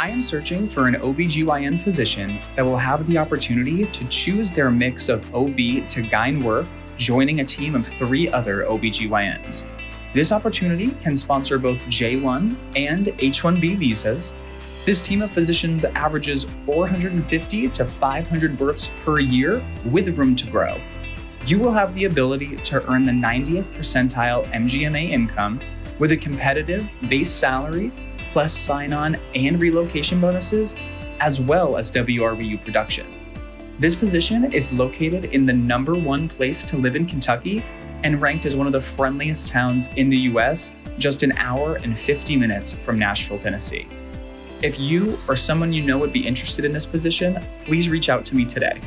I am searching for an OBGYN physician that will have the opportunity to choose their mix of OB to GYN work, joining a team of three other OBGYNs. This opportunity can sponsor both J1 and H1B visas. This team of physicians averages 450 to 500 births per year with room to grow. You will have the ability to earn the 90th percentile MGMA income with a competitive base salary plus sign on and relocation bonuses, as well as WRVU production. This position is located in the number one place to live in Kentucky and ranked as one of the friendliest towns in the US, just an hour and 50 minutes from Nashville, Tennessee. If you or someone you know would be interested in this position, please reach out to me today.